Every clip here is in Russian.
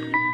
you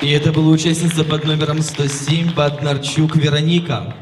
И это была участница под номером 107 Баднарчук Вероника.